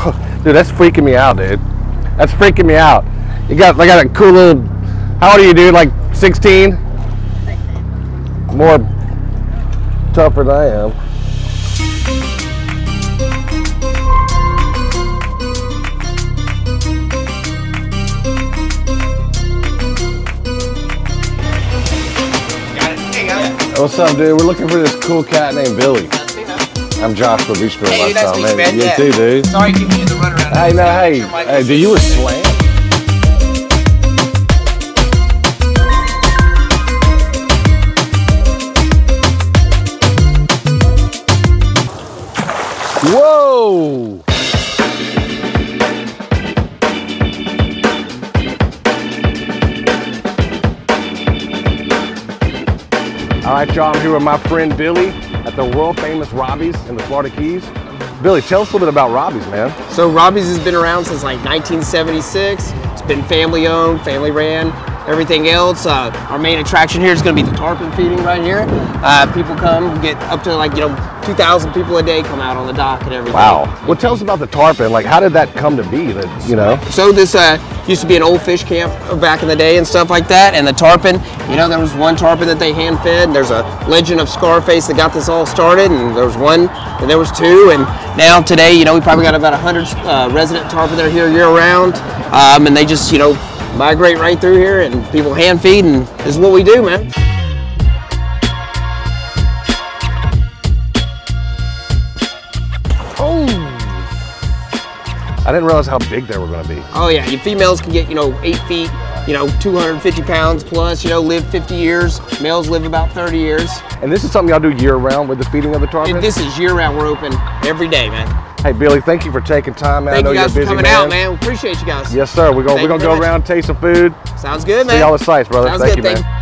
dude, that's freaking me out, dude. That's freaking me out. You got, I got a cool little. How old are you, dude? Like 16? More tougher than I am. What's up, dude? We're looking for this cool cat named Billy. I'm Josh from Beach Hey, nice Lifestyle, to meet you, man. You Yeah. too, dude. Sorry, giving you the runaround. Hey, no, hey, hey, do you a slam? Whoa! All right, y'all, I'm here with my friend Billy at the world famous Robbie's in the Florida Keys. Billy, tell us a little bit about Robbie's, man. So Robbie's has been around since like 1976. It's been family owned, family ran, everything else. Uh, our main attraction here is going to be the tarpon feeding right here. Uh, people come, get up to like, you know, 2,000 people a day come out on the dock and everything. Wow. Well, tell us about the tarpon. Like, how did that come to be? That you know? So this uh, used to be an old fish camp back in the day and stuff like that. And the tarpon, you know, there was one tarpon that they hand fed. There's a legend of Scarface that got this all started, and there was one, and there was two, and now today, you know, we probably got about 100 uh, resident tarpon that are here year round, um, and they just, you know, migrate right through here, and people hand feed, and this is what we do, man. Oh. I didn't realize how big they were going to be. Oh yeah, your females can get, you know, eight feet, you know, 250 pounds plus, you know, live 50 years. Males live about 30 years. And this is something y'all do year round with the feeding of the tarpon. And this is year round. We're open every day, man. Hey, Billy, thank you for taking time, man. Thank I know you guys you're a for busy coming man. out, man. We appreciate you guys. Yes, sir. We're gonna Thank we're gonna go much. around, taste some food, Sounds good, man. see all the sights, brother. Sounds thank good. you, man. Thank